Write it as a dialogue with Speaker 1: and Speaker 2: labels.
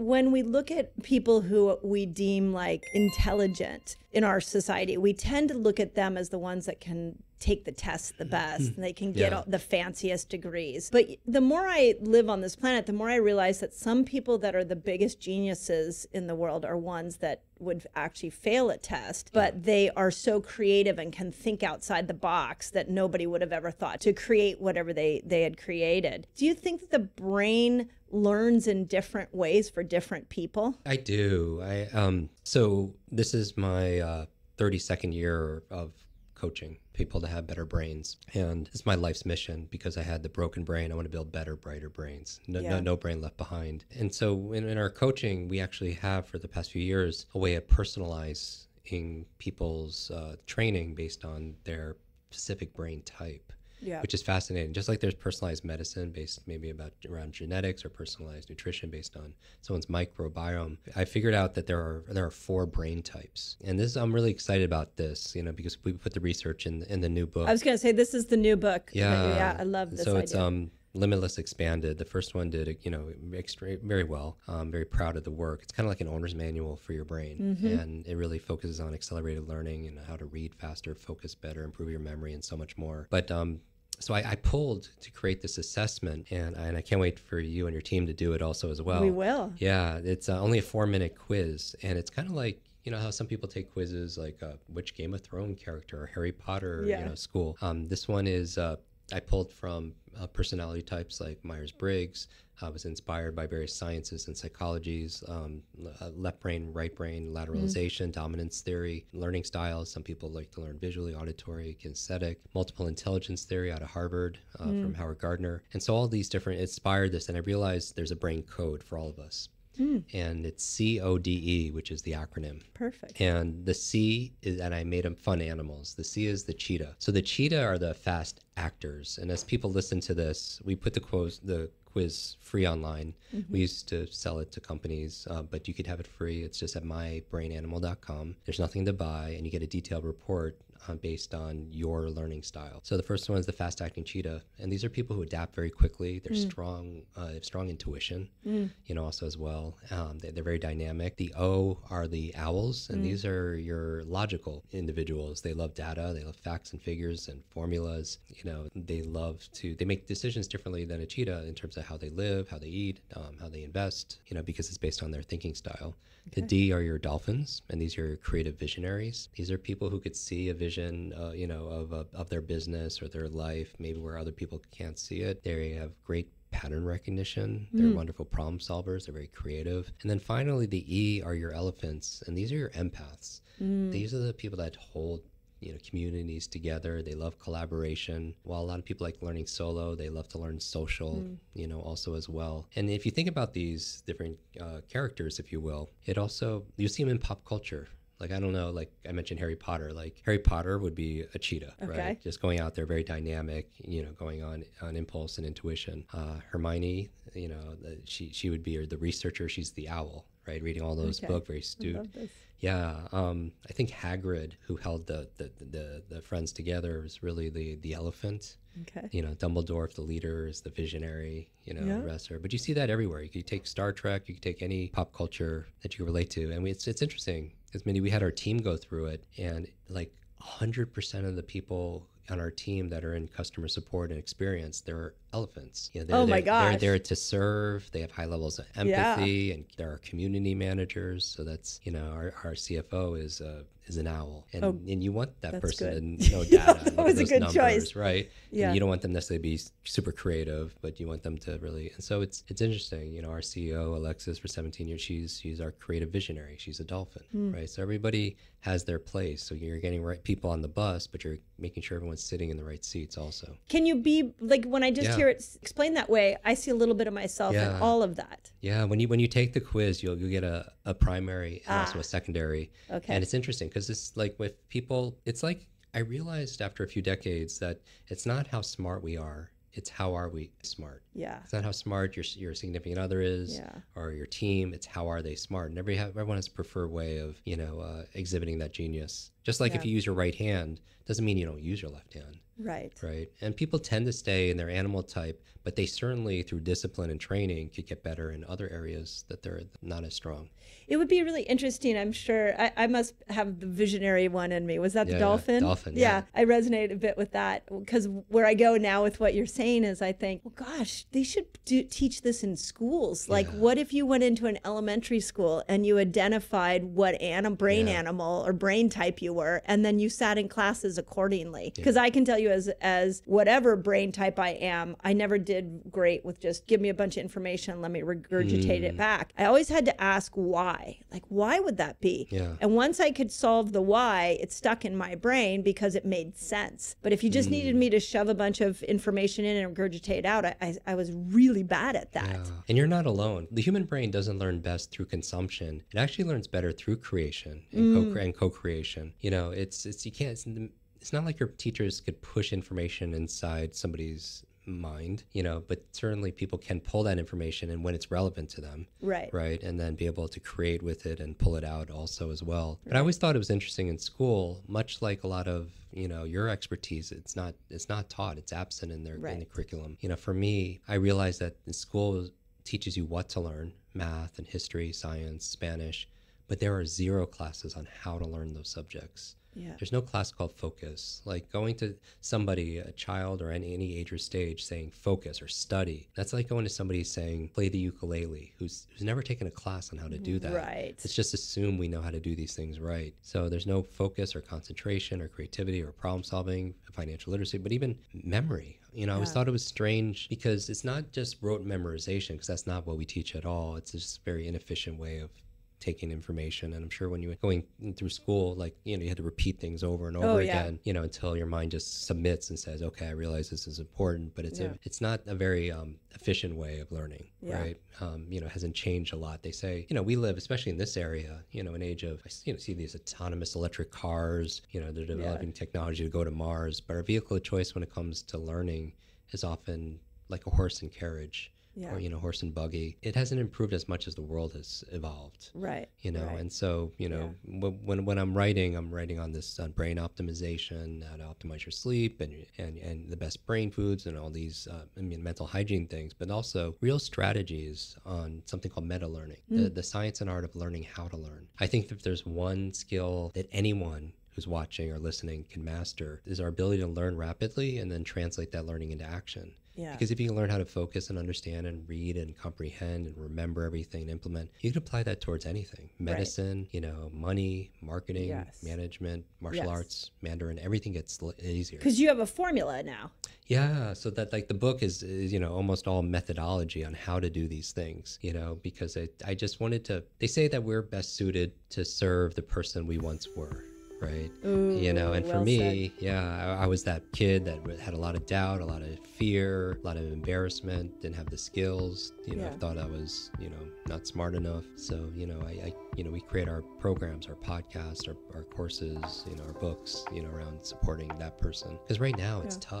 Speaker 1: when we look at people who we deem like intelligent in our society, we tend to look at them as the ones that can take the tests the best and they can get
Speaker 2: Yeah.
Speaker 1: all the fanciest degrees. But the more I live on this planet, the more I realize that some people that are the biggest geniuses in the world are ones that would actually fail a test, but they are so creative and can think outside the box that nobody would have ever thought to create whatever they, they had created. Do you think that the brain learns in different ways for different people?
Speaker 2: I do. I um. So this is my uh, 32nd year of coaching people to have better brains, and it's my life's mission because I had the broken brain. I want to build better, brighter brains. No,
Speaker 1: Yeah.
Speaker 2: no, no brain left behind. And so in, in our coaching, we actually have for the past few years a way of personalizing people's uh, training based on their specific brain type
Speaker 1: Yeah.
Speaker 2: which is fascinating. Just like there's personalized medicine based maybe about around genetics or personalized nutrition based on someone's microbiome. I figured out that there are there are four brain types, and this I'm really excited about this, you know, because we put the research in in the new book.
Speaker 1: I was going to say this is the new book.
Speaker 2: yeah,
Speaker 1: yeah, I love this
Speaker 2: So
Speaker 1: idea.
Speaker 2: it's um limitless expanded. The first one did you know extra, very well. I'm very proud of the work. It's kind of like an owner's manual for your brain,
Speaker 1: Mm-hmm.
Speaker 2: and it really focuses on accelerated learning and how to read faster, focus better, improve your memory, and so much more. But um, so I, I pulled to create this assessment, and and I can't wait for you and your team to do it also as well.
Speaker 1: we will.
Speaker 2: Yeah, it's uh, only a four minute quiz, and it's kind of like you know how some people take quizzes like uh, which Game of Thrones character or Harry Potter
Speaker 1: Yeah.
Speaker 2: you know school. Um, this one is uh, I pulled from uh, personality types like Myers Briggs. I was inspired by various sciences and psychologies, um, uh, left brain, right brain, lateralization, dominance theory, learning styles. Some people like to learn visually, auditory, kinesthetic, multiple intelligence theory out of Harvard uh, from Howard Gardner. And so all these different inspired this, and I realized there's a brain code for all of us. And it's C O D E, which is the acronym.
Speaker 1: Perfect.
Speaker 2: And the C is, and I made them fun animals. The C is the cheetah. So the cheetah are the fast actors. And as people listen to this, we put the quiz, the quiz free online. We used to sell it to companies, uh, but you could have it free. It's just at mybrainanimal.com. There's nothing to buy, and you get a detailed report uh, based on your learning style. So the first one is the fast acting cheetah, and these are people who adapt very quickly. They're strong, uh, have strong intuition, you know, also as well. Um, they, they're very dynamic. The O are the owls, and these are your logical individuals. They love data, they love facts and figures and formulas. You know, they love to they make decisions differently than a cheetah in terms of how they live, how they eat, um, how they invest. You know, because it's based on their thinking style. The D are your dolphins, and these are your creative visionaries. These are people who could see a vision, uh, you know, of, of of their business or their life, maybe where other people can't see it. They have great pattern recognition. They're wonderful problem solvers. They're very creative. And then finally, the E are your elephants, and these are your empaths. These are the people that hold you know communities together they love collaboration while a lot of people like learning solo they love to learn social you know also as well and if you think about these different uh, characters if you will it also you see them in pop culture like I don't know, like I mentioned Harry Potter. Like Harry Potter would be a cheetah,
Speaker 1: Okay.
Speaker 2: right? Just going out there, very dynamic, you know, going on on impulse and intuition. Uh, Hermione, you know, the, she she would be the researcher. She's the owl, right? Reading all those
Speaker 1: Okay.
Speaker 2: books, very astute. Yeah, um, I think Hagrid, who held the the, the the friends together, was really the the elephant.
Speaker 1: Okay.
Speaker 2: You know, Dumbledore, the leader, is the visionary. You know,
Speaker 1: Yeah.
Speaker 2: the rest are. But you see that everywhere. You could take Star Trek. You could take any pop culture that you can relate to, and we, it's it's interesting As many we had our team go through it, and like hundred percent of the people on our team that are in customer support and experience, they're elephants. You know, they're,
Speaker 1: Oh my
Speaker 2: they're- They're there to serve. They have high levels of
Speaker 1: Yeah.
Speaker 2: empathy, and there are community managers. So that's you know, our, our CFO is uh, is an owl, and
Speaker 1: Oh,
Speaker 2: and you want that person
Speaker 1: good.
Speaker 2: to know
Speaker 1: Yeah,
Speaker 2: data,
Speaker 1: that was a good
Speaker 2: numbers,
Speaker 1: choice.
Speaker 2: right?
Speaker 1: Yeah.
Speaker 2: And you don't want them necessarily to be super creative, but you want them to really. And so it's it's interesting. You know, our CEO Alexis for 17 years, she's she's our creative visionary. She's a dolphin,
Speaker 1: Hmm.
Speaker 2: right? So everybody has their place. So you're getting right people on the bus, but you're making sure everyone's sitting in the right seats also.
Speaker 1: Can you be like when I just
Speaker 2: Yeah.
Speaker 1: hear it explained that way, I see a little bit of myself in all of that.
Speaker 2: Yeah, when you when you take the quiz, you'll you'll get a, a primary and also
Speaker 1: Ah.
Speaker 2: a secondary.
Speaker 1: Okay.
Speaker 2: And it's interesting because it's like with people, it's like I realized after a few decades that it's not how smart we are, it's how are we smart.
Speaker 1: Yeah.
Speaker 2: It's not how smart your your significant other is
Speaker 1: Yeah.
Speaker 2: or your team. It's how are they smart. And every everyone has a preferred way of you know uh, exhibiting that genius. Just like if you use your right hand, doesn't mean you don't use your left hand.
Speaker 1: Right.
Speaker 2: Right. And people tend to stay in their animal type, but they certainly, through discipline and training, could get better in other areas that they're not as strong.
Speaker 1: It would be really interesting. I'm sure I, I must have the visionary one in me. Was that
Speaker 2: Yeah,
Speaker 1: the
Speaker 2: yeah.
Speaker 1: dolphin?
Speaker 2: Dolphin, yeah.
Speaker 1: I resonate a bit with that because where I go now with what you're saying is I think, well, gosh, they should do, teach this in schools. Like,
Speaker 2: Yeah.
Speaker 1: what if you went into an elementary school and you identified what anim- brain
Speaker 2: Yeah.
Speaker 1: animal or brain type you were, and then you sat in classes accordingly? Because I can tell you, as as whatever brain type I am, I never did great with just give me a bunch of information, let me regurgitate
Speaker 2: Mm.
Speaker 1: it back. I always had to ask why. Like, why would that be?
Speaker 2: Yeah.
Speaker 1: And once I could solve the why, it stuck in my brain because it made sense. But if you just
Speaker 2: Mm.
Speaker 1: needed me to shove a bunch of information in and regurgitate it out, I, I, I was really bad at that.
Speaker 2: Yeah. And you're not alone. The human brain doesn't learn best through consumption. It actually learns better through creation and,
Speaker 1: Mm.
Speaker 2: co- and co-creation. You know, it's it's you can't. It's, not like your teachers could push information inside somebody's mind. You know, but certainly people can pull that information and when it's relevant to them.
Speaker 1: Right.
Speaker 2: right and then be able to create with it and pull it out also as well but i always thought it was interesting in school much like a lot of you know your expertise it's not it's not taught it's absent in their in the curriculum you know for me i realized that the school teaches you what to learn math and history science spanish but there are zero classes on how to learn those subjects
Speaker 1: Yeah.
Speaker 2: there's no class called focus. Like going to somebody, a child or any, any age or stage, saying focus or study. That's like going to somebody saying play the ukulele, who's who's never taken a class on how to do that.
Speaker 1: Right.
Speaker 2: It's just assume we know how to do these things right. So there's no focus or concentration or creativity or problem solving, financial literacy, but even memory. You know, I always thought it was strange because it's not just rote memorization, because that's not what we teach at all. It's just a very inefficient way of taking information. And i'm sure when you were going through school like you know you had to repeat things over and over
Speaker 1: Oh, yeah.
Speaker 2: again you know until your mind just submits and says okay i realize this is important. But it's
Speaker 1: Yeah.
Speaker 2: a it's not a very um, efficient way of learning
Speaker 1: Yeah.
Speaker 2: right? Um, you know it hasn't changed a lot. They say you know we live especially in this area you know an age of you know see these autonomous electric cars you know they're developing technology to go to mars. But our vehicle of choice when it comes to learning is often like a horse and carriage
Speaker 1: Yeah.
Speaker 2: or you know horse and buggy it hasn't improved as much as the world has evolved
Speaker 1: Right.
Speaker 2: you know
Speaker 1: right.
Speaker 2: and so you know wh- when when i'm writing i'm writing on this on brain optimization how to optimize your sleep and and and the best brain foods and all these uh, i mean mental hygiene things but also real strategies on something called meta learning the, the science and art of learning how to learn i think that if there's one skill that anyone who's watching or listening can master is our ability to learn rapidly and then translate that learning into action
Speaker 1: Yeah.
Speaker 2: because if you can learn how to focus and understand and read and comprehend and remember everything and implement, you can apply that towards anything medicine, you know, money, marketing,
Speaker 1: Yes.
Speaker 2: management, martial
Speaker 1: Yes.
Speaker 2: arts, Mandarin, everything gets easier.
Speaker 1: Because you have a formula now.
Speaker 2: Yeah, so that like the book is, is you know almost all methodology on how to do these things, you know, because I I just wanted to. They say that we're best suited to serve the person we once were, right? you know,
Speaker 1: Ooh,
Speaker 2: and for
Speaker 1: well
Speaker 2: me, yeah, I, I was that kid that had a lot of doubt, a lot of fear, a lot of embarrassment, didn't have the skills. You know, I
Speaker 1: Yeah.
Speaker 2: thought I was, you know, not smart enough. So, you know, I, I you know, we create our programs, our podcasts, our, our courses, you know, our books, you know, around supporting that person. Because right now it's
Speaker 1: Yeah.
Speaker 2: tough.